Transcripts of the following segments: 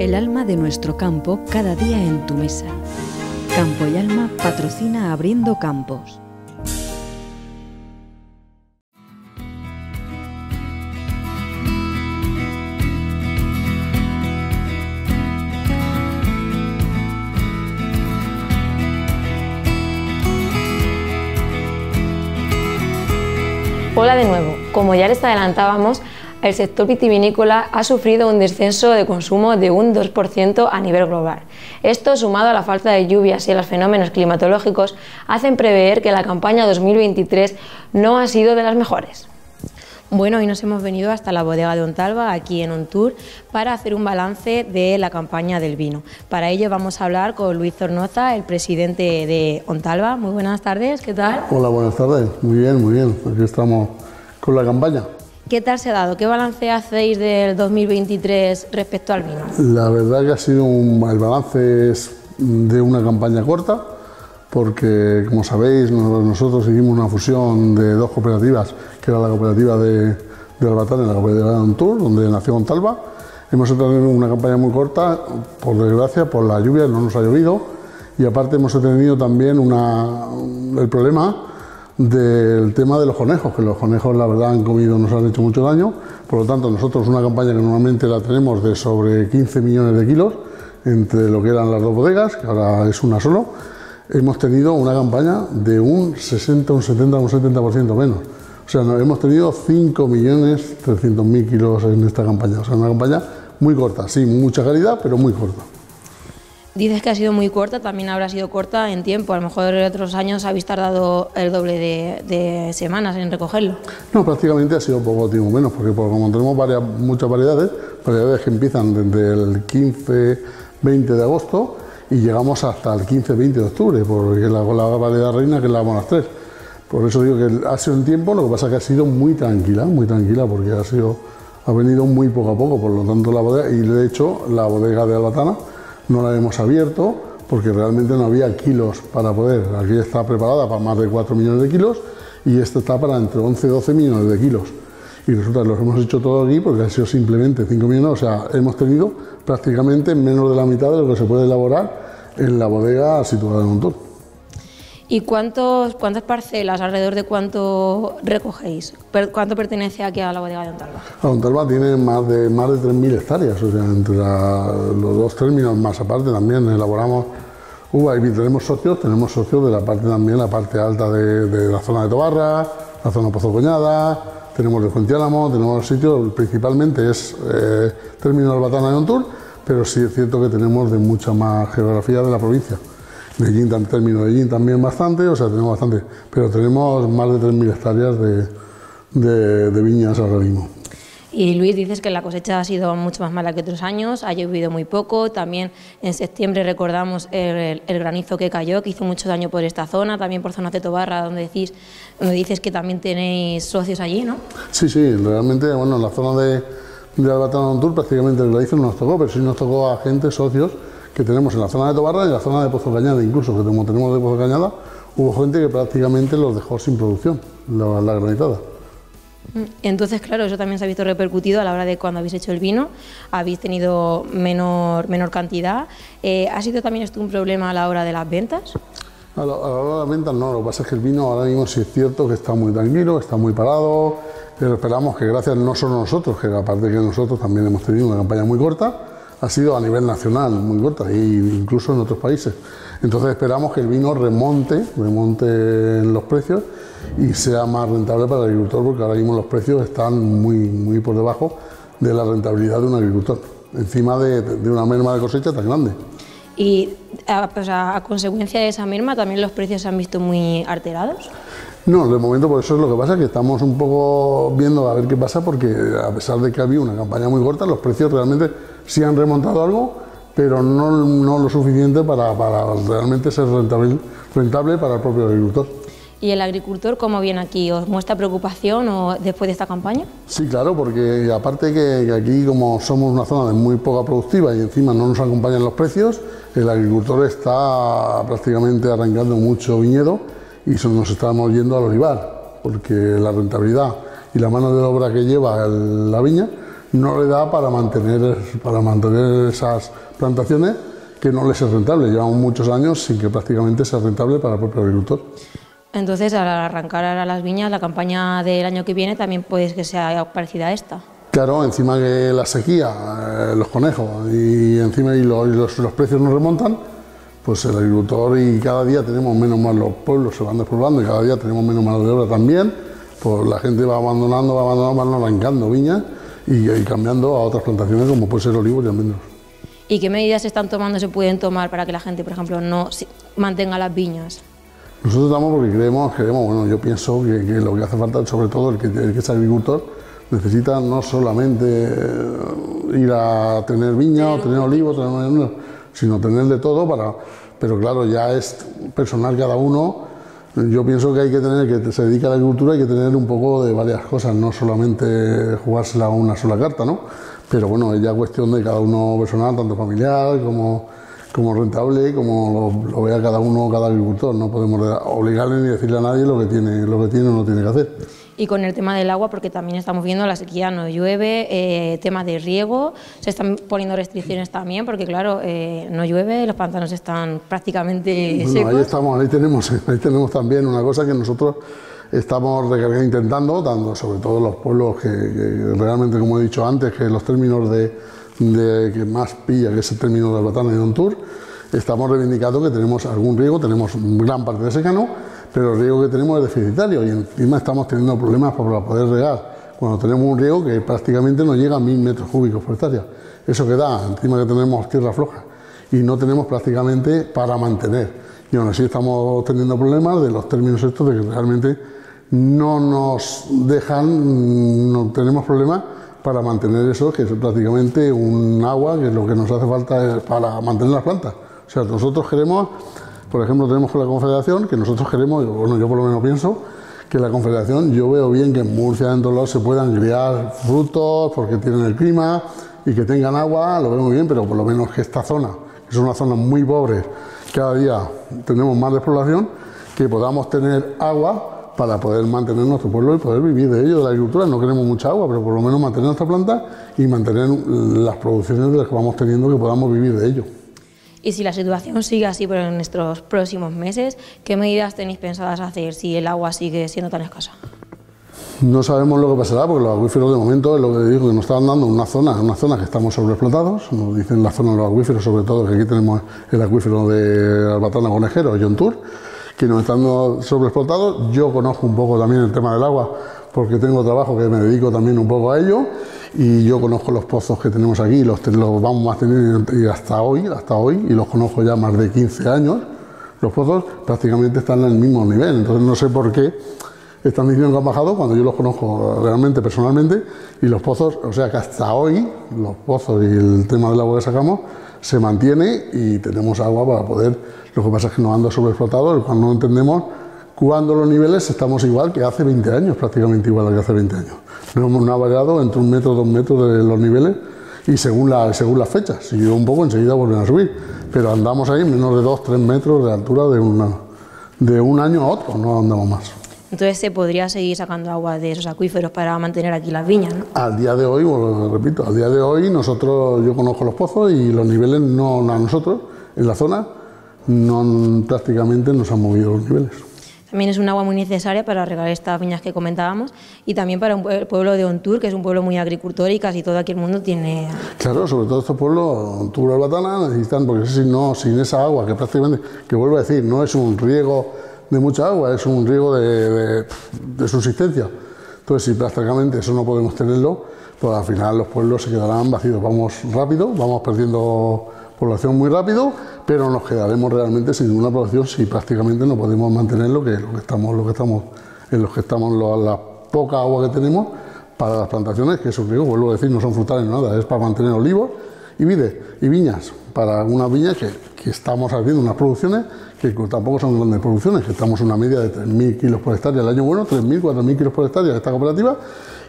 El alma de nuestro campo cada día en tu mesa. Campo y Alma patrocina Abriendo Campos. Hola de nuevo. Como ya les adelantábamos, el sector vitivinícola ha sufrido un descenso de consumo de un 2% a nivel global. Esto, sumado a la falta de lluvias y a los fenómenos climatológicos, hacen prever que la campaña 2023 no ha sido de las mejores. Bueno, hoy nos hemos venido hasta la bodega de Ontalva, aquí en On Tour, para hacer un balance de la campaña del vino. Para ello vamos a hablar con Luis Zornoza, el presidente de Ontalva. Muy buenas tardes, ¿qué tal? Hola, buenas tardes. Muy bien, muy bien. Aquí estamos con la campaña. ¿Qué tal se ha dado? ¿Qué balance hacéis del 2023 respecto al vino? La verdad que ha sido un, el balance es de una campaña corta, porque como sabéis nosotros hicimos una fusión de dos cooperativas, que era la cooperativa de, de Albatán y la cooperativa de Antur, donde nació Montalva. Hemos tenido una campaña muy corta, por desgracia, por la lluvia, no nos ha llovido, y aparte hemos tenido también una, el problema del tema de los conejos, que los conejos la verdad han comido, nos han hecho mucho daño, por lo tanto nosotros una campaña que normalmente la tenemos de sobre 15 millones de kilos entre lo que eran las dos bodegas, que ahora es una solo, hemos tenido una campaña de un 60, un 70, un 70% menos. O sea, hemos tenido 5 millones 300 mil kilos en esta campaña. O sea, una campaña muy corta, sí, mucha calidad, pero muy corta. Dices que ha sido muy corta, también habrá sido corta en tiempo. A lo mejor en otros años habéis tardado el doble de, semanas en recogerlo. No, prácticamente ha sido poco tiempo menos, porque como tenemos varias, muchas variedades, variedades que empiezan desde el 15, 20 de agosto y llegamos hasta el 15, 20 de octubre, porque la, la variedad reina que es la Monas Por eso digo que ha sido en tiempo, lo que pasa es que ha sido muy tranquila, muy tranquila, porque ha sido ha venido muy poco a poco, por lo tanto la bodega, y de hecho la bodega de Albatana no la hemos abierto porque realmente no había kilos para poder. Aquí está preparada para más de 4 millones de kilos y esta está para entre 11 y 12 millones de kilos. Y resulta que los hemos hecho todo aquí porque ha sido simplemente 5 millones, o sea, hemos tenido prácticamente menos de la mitad de lo que se puede elaborar en la bodega situada en Montón. ¿Y cuántos, cuántas parcelas, alrededor de cuánto recogéis? ¿Cuánto pertenece aquí a la bodega de Ontalva? Ontalva tiene más de, más de 3.000 hectáreas, o sea, entre los dos términos, más aparte también elaboramos uva y tenemos socios, tenemos socios de la parte también, la parte alta de, la zona de Tobarra, la zona Pozo Coñada, tenemos de Fuentiálamo, tenemos sitios, principalmente es eh, término Albatana de Ontur, pero sí es cierto que tenemos de mucha más geografía de la provincia de gin, término de gin también bastante, o sea, tenemos bastante, pero tenemos más de 3.000 hectáreas de, de, viñas ahora mismo. Y Luis, dices que la cosecha ha sido mucho más mala que otros años, ha llovido muy poco, también en septiembre recordamos el, granizo que cayó, que hizo mucho daño por esta zona, también por zonas de Tobarra, donde, decís, donde dices que también tenéis socios allí, ¿no? Sí, sí, realmente, bueno, en la zona de, de Albatán Tour prácticamente el granizo no nos tocó, pero sí nos tocó a gente, socios, que tenemos en la zona de Tobarra y en la zona de Pozo Cañada, incluso que como tenemos de Pozo Cañada, hubo gente que prácticamente los dejó sin producción, la, la granitada. Mm, entonces, claro, eso también se ha visto repercutido a la hora de cuando habéis hecho el vino, habéis tenido menor, menor cantidad. Eh, ¿Ha sido también esto un problema a la hora de las ventas? A la, hora de las ventas no, lo que pasa es que el vino ahora mismo sí es cierto que está muy tranquilo, está muy parado, pero esperamos que gracias no solo nosotros, que aparte que nosotros también hemos tenido una campaña muy corta, ha sido a nivel nacional muy corta e incluso en otros países. Entonces esperamos que el vino remonte, remonte en los precios y sea más rentable para el agricultor porque ahora mismo los precios están muy, muy por debajo de la rentabilidad de un agricultor, encima de, una merma de cosecha tan grande. Y a, pues a, consecuencia de esa merma también los precios se han visto muy alterados. No, de momento por eso es lo que pasa, que estamos un poco viendo a ver qué pasa, porque a pesar de que había una campaña muy corta, los precios realmente sí han remontado algo, pero no, no lo suficiente para, para, realmente ser rentable, rentable para el propio agricultor. ¿Y el agricultor cómo viene aquí? ¿Os muestra preocupación o después de esta campaña? Sí, claro, porque aparte que, aquí como somos una zona de muy poca productiva y encima no nos acompañan los precios, el agricultor está prácticamente arrancando mucho viñedo y nos estamos yendo al olivar, porque la rentabilidad y la mano de obra que lleva la viña no le da para mantener, para mantener esas plantaciones que no les es rentable. Llevamos muchos años sin que prácticamente sea rentable para el propio agricultor. Entonces, al arrancar ahora las viñas, la campaña del año que viene también puede que sea parecida a esta. Claro, encima que la sequía, eh, los conejos y encima y los, los, precios no remontan, pues el agricultor y cada día tenemos menos más los pueblos, se van despoblando y cada día tenemos menos mano de obra también, pues la gente va abandonando, va abandonando, van arrancando viñas y, y cambiando a otras plantaciones como puede ser olivos y almendros. ¿Y qué medidas se están tomando, se pueden tomar para que la gente, por ejemplo, no mantenga las viñas? Nosotros estamos porque creemos, creemos, bueno, yo pienso que, lo que hace falta, sobre todo el que, el que es agricultor, necesita no solamente eh, ir a tener viña o tener olivos, sino tener de todo para. Pero claro, ya es personal cada uno. Yo pienso que hay que tener, que se dedica a la agricultura, hay que tener un poco de varias cosas, no solamente jugársela a una sola carta, ¿no? Pero bueno, es ya cuestión de cada uno personal, tanto familiar como, como rentable, como lo, vea cada uno, cada agricultor. No podemos obligarle ni decirle a nadie lo que tiene, lo que tiene o no tiene que hacer. Y con el tema del agua, porque también estamos viendo la sequía, no llueve, eh, tema de riego, se están poniendo restricciones también, porque claro, eh, no llueve, los pantanos están prácticamente bueno, Ahí estamos, ahí tenemos, ahí tenemos también una cosa que nosotros estamos intentando, dando sobre todo los pueblos que, realmente, como he dicho antes, que los términos de, que más pilla, que es el término de Albatana y Tour, estamos reivindicando que tenemos algún riego, tenemos gran parte de secano, pero el riego que tenemos es deficitario y encima estamos teniendo problemas para poder regar cuando tenemos un riego que prácticamente no llega a mil metros cúbicos por hectárea. Eso que da, encima que tenemos tierra floja y no tenemos prácticamente para mantener. Y aún así estamos teniendo problemas de los términos estos de que realmente no nos dejan, no tenemos problemas para mantener eso, que es prácticamente un agua, que es lo que nos hace falta para mantener las plantas. O sea, nosotros queremos, por ejemplo, tenemos con la Confederación, que nosotros queremos, bueno, yo por lo menos pienso, que la Confederación, yo veo bien que en Murcia, en todos se puedan criar frutos porque tienen el clima y que tengan agua, lo veo muy bien, pero por lo menos que esta zona, que es una zona muy pobre, cada día tenemos más despoblación, que podamos tener agua para poder mantener nuestro pueblo y poder vivir de ello, de la agricultura. No queremos mucha agua, pero por lo menos mantener nuestra planta y mantener las producciones de las que vamos teniendo, que podamos vivir de ello. Y si la situación sigue así por nuestros próximos meses, ¿qué medidas tenéis pensadas hacer si el agua sigue siendo tan escasa? No sabemos lo que pasará porque los acuíferos de momento es lo que digo que nos están dando una zona, una zona que estamos sobreexplotados, nos dicen la zona de los acuíferos, sobre todo que aquí tenemos el acuífero de Albatana Conejero, John Tour, que nos están sobreexplotados. Yo conozco un poco también el tema del agua porque tengo trabajo que me dedico también un poco a ello y yo conozco los pozos que tenemos aquí, los, los vamos a tener y hasta hoy, hasta hoy, y los conozco ya más de 15 años. Los pozos prácticamente están el mismo nivel, entonces no sé por qué están diciendo que han bajado cuando yo los conozco realmente personalmente y los pozos, o sea que hasta hoy los pozos y el tema del agua que sacamos se mantiene y tenemos agua para poder lo que pasa es que nos anda sobreexplotado, cuando no entendemos cuándo los niveles estamos igual que hace 20 años, prácticamente igual que hace 20 años. No hemos nada variado entre un metro, dos metros de los niveles y según, la, según las fechas. Si llueve un poco, enseguida vuelven a subir. Pero andamos ahí menos de dos, tres metros de altura de, una, de un año a otro, no andamos más. Entonces se podría seguir sacando agua de esos acuíferos para mantener aquí las viñas, ¿no? Al día de hoy, repito, al día de hoy nosotros, yo conozco los pozos y los niveles no a nosotros en la zona no prácticamente nos han movido los niveles. También es un agua muy necesaria para regar estas viñas que comentábamos y también para un pueblo de Ontur, que es un pueblo muy agricultor y casi todo aquí el mundo tiene... Claro, sobre todo estos pueblos, Ontur y Albatana, necesitan, porque si no, sin esa agua, que prácticamente, que vuelvo a decir, no es un riego de mucha agua, es un riego de, de subsistencia. Entonces, si prácticamente eso no podemos tenerlo, pues al final los pueblos se quedarán vacíos. Vamos rápido, vamos perdiendo población muy rápido, pero nos quedaremos realmente sin ninguna población si prácticamente no podemos mantener lo que, lo que estamos, lo que estamos, en los que estamos, la poca agua que tenemos para las plantaciones, que eso digo, vuelvo a decir, no son frutales nada, es para mantener olivos y vides y viñas, para unas viñas que, que estamos haciendo unas producciones que tampoco son grandes producciones, que estamos en una media de 3.000 kilos por hectárea el año bueno, 3.000, 4.000 kilos por hectárea de esta cooperativa,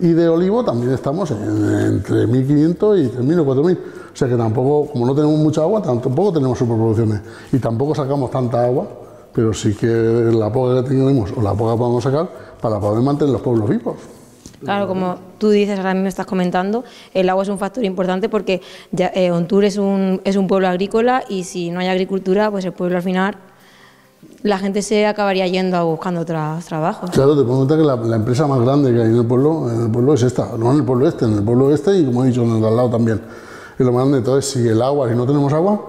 y de olivo también estamos entre 1.500 y 3.000 o 4.000. O sea que tampoco, como no tenemos mucha agua, tampoco tenemos superproducciones y tampoco sacamos tanta agua, pero sí que la poca que tenemos o la poca que podemos sacar para poder mantener los pueblos vivos. Claro, como tú dices, ahora mismo estás comentando, el agua es un factor importante porque ya, eh, Ontur es un, es un pueblo agrícola y si no hay agricultura, pues el pueblo al final la gente se acabaría yendo a buscando otros trabajos. Claro, te puedo contar que la, empresa más grande que hay en el pueblo, en el pueblo es esta, no en el pueblo este, en el pueblo este y como he dicho, en el al lado también. Y lo más grande de todo es si el agua, si no tenemos agua,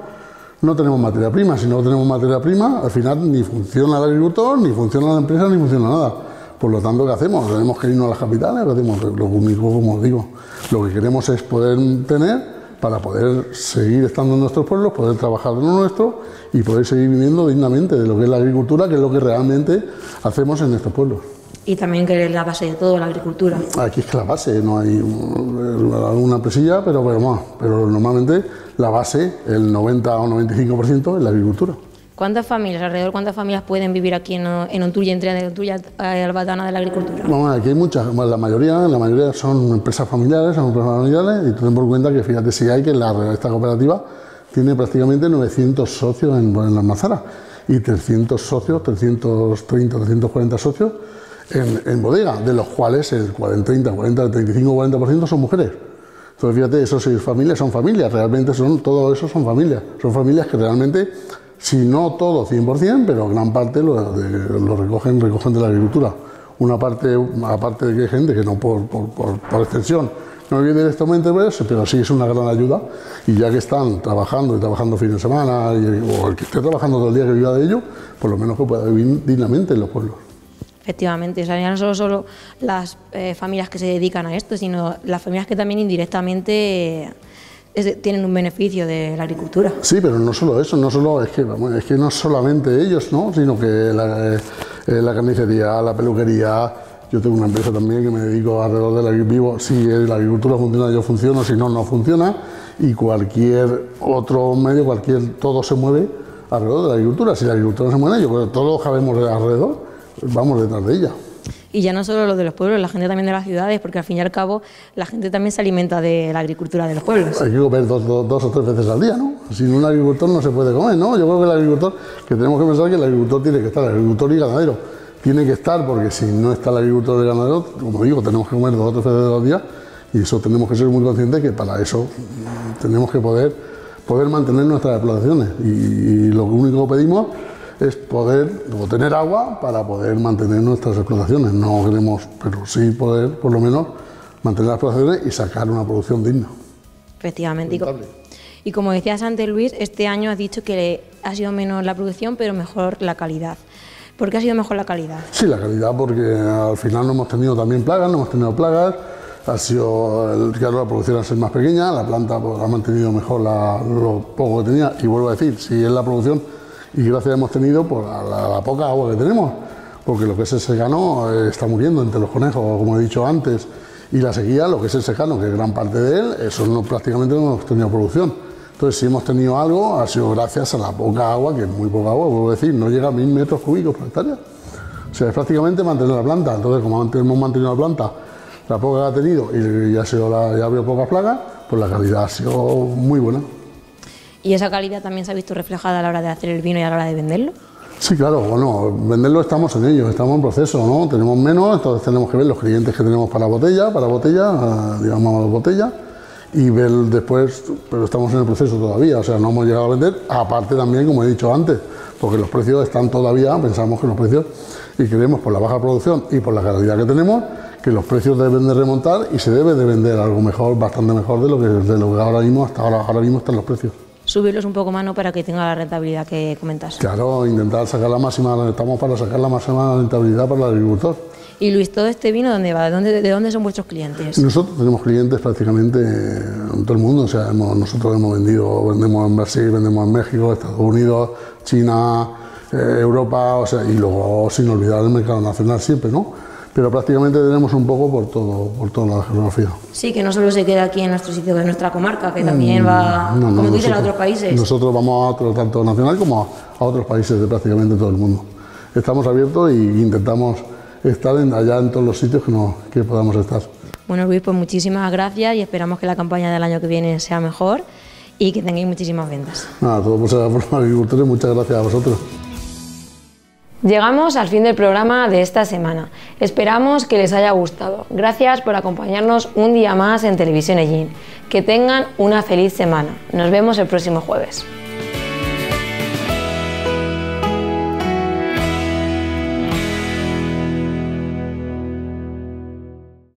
no tenemos materia prima. Si no tenemos materia prima, al final ni funciona el agricultor, ni funciona la empresa, ni funciona nada. Por lo tanto, ¿qué hacemos? Tenemos que irnos a las capitales, hacemos? lo único, como digo, lo que queremos es poder tener para poder seguir estando en nuestros pueblos, poder trabajar en lo nuestro y poder seguir viviendo dignamente de lo que es la agricultura, que es lo que realmente hacemos en estos pueblos. Y también que es la base de todo, la agricultura. Aquí es la base, no hay una presilla, pero, pero, pero normalmente la base, el 90 o 95% es la agricultura. ¿Cuántas familias, alrededor cuántas familias pueden vivir aquí en, en Ontuya, entre Ontuya y Albatana de la agricultura? Bueno, aquí hay muchas, la mayoría, la mayoría son empresas familiares, son empresas familiares, y ten por cuenta que fíjate si hay que la, esta cooperativa tiene prácticamente 900 socios en, en la Mazara y 300 socios, 330, 340 socios en, en bodega, de los cuales el 40, 30, 40, 35, 40% son mujeres. Entonces, fíjate, esos seis familias son familias, realmente son, todo eso son familias, son familias que realmente si no todo 100%, pero gran parte lo, recogen, recogen de la agricultura. Una parte, aparte de que hay gente que no por, por, extensión no vive directamente pues, pero sí es una gran ayuda y ya que están trabajando y trabajando fin de semana o el que esté trabajando todo el día que viva de ello, por lo menos que pueda vivir dignamente en los pueblos. Efectivamente, o sea, ya no solo, solo las eh, familias que se dedican a esto, sino las familias que también indirectamente tienen un beneficio de la agricultura. Sí, pero no solo eso, no solo es que es que no solamente ellos, ¿no? sino que la, eh, la carnicería, la peluquería, yo tengo una empresa también que me dedico alrededor de la vivo, si la agricultura funciona yo funciono, si no no funciona y cualquier otro medio, cualquier todo se mueve alrededor de la agricultura. Si la agricultura se mueve, yo creo que todos cabemos alrededor, vamos detrás de ella. Y ya no solo los de los pueblos, la gente también de las ciudades, porque al fin y al cabo la gente también se alimenta de la agricultura de los pueblos. Hay que comer dos, dos, o tres veces al día, ¿no? Sin un agricultor no se puede comer, ¿no? Yo creo que el agricultor, que tenemos que pensar que el agricultor tiene que estar, el agricultor y ganadero, tiene que estar, porque si no está el agricultor y el ganadero, como digo, tenemos que comer dos o tres veces al día, y eso tenemos que ser muy conscientes que para eso tenemos que poder, poder mantener nuestras explotaciones. y lo único que pedimos es poder o tener agua para poder mantener nuestras explotaciones. No queremos, pero sí poder, por lo menos, mantener las explotaciones y sacar una producción digna. Efectivamente. Y como decías antes, Luis, este año has dicho que ha sido menos la producción, pero mejor la calidad. ¿Por qué ha sido mejor la calidad? Sí, la calidad porque al final no hemos tenido también plagas, no hemos tenido plagas, ha sido, el, claro, la producción ha ser más pequeña, la planta pues, ha mantenido mejor lo poco que tenía y vuelvo a decir, si es la producción y gracias hemos tenido por la, poca agua que tenemos, porque lo que es el secano eh, está muriendo entre los conejos, como he dicho antes, y la sequía, lo que es el secano, que es gran parte de él, eso no, prácticamente no hemos tenido producción. Entonces, si hemos tenido algo, ha sido gracias a la poca agua, que es muy poca agua, puedo decir, no llega a mil metros cúbicos por hectárea. O sea, es prácticamente mantener la planta. Entonces, como hemos mantenido la planta, la poca que ha tenido y ya, ha sido ya ha habido pocas plagas, pues la calidad ha sido muy buena. ¿Y esa calidad también se ha visto reflejada a la hora de hacer el vino y a la hora de venderlo? Sí, claro, bueno, venderlo estamos en ello, estamos en proceso, ¿no? Tenemos menos, entonces tenemos que ver los clientes que tenemos para botella, para botella, eh, digamos botella, y ver después, pero estamos en el proceso todavía, o sea, no hemos llegado a vender, aparte también, como he dicho antes, porque los precios están todavía, pensamos que los precios, y creemos por la baja producción y por la calidad que tenemos, que los precios deben de remontar y se debe de vender algo mejor, bastante mejor de lo que, de lo que ahora mismo, hasta ahora, ahora mismo están los precios subirlos un poco más ¿no? para que tenga la rentabilidad que comentas. Claro, intentar sacar la máxima, estamos para sacar la máxima rentabilidad para el agricultor. Y Luis, ¿todo este vino dónde va? ¿De dónde, de dónde son vuestros clientes? Nosotros tenemos clientes prácticamente en todo el mundo, o sea, nosotros hemos vendido, vendemos en Brasil, vendemos en México, Estados Unidos, China, eh, Europa, o sea, y luego sin olvidar el mercado nacional siempre, ¿no? Pero prácticamente tenemos un poco por todo por toda la geografía. Sí, que no solo se queda aquí en nuestro sitio, en nuestra comarca, que también va, como tú dices, a otros países. Nosotros vamos a otros, tanto nacional como a, otros países de prácticamente todo el mundo. Estamos abiertos e intentamos estar allá en todos los sitios que, no, que podamos estar. Bueno, Luis, pues muchísimas gracias y esperamos que la campaña del año que viene sea mejor y que tengáis muchísimas ventas. Nada, todo por, ser, por agricultores, muchas gracias a vosotros. Llegamos al fin del programa de esta semana. Esperamos que les haya gustado. Gracias por acompañarnos un día más en Televisión Ellín. Que tengan una feliz semana. Nos vemos el próximo jueves.